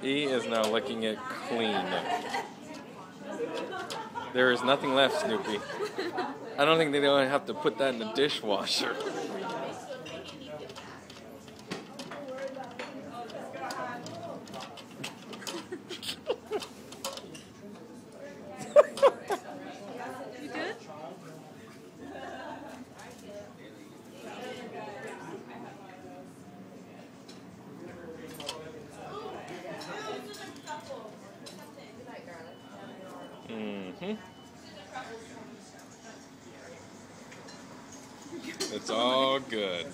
He is now licking it clean. There is nothing left, Snoopy. I don't think they don't have to put that in the dishwasher. Mm-hmm. It's all good.